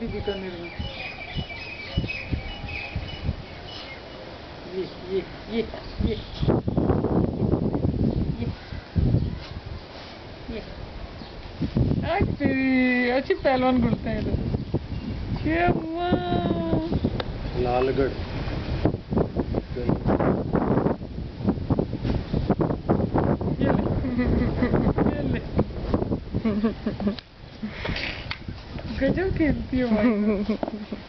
थी बीकानेर में ये ये ये ये ये ये अच्छी अच्छी पहलवान घुलते हैं इधर ये वाह लालगढ़ ये ले ये ले Good joking, you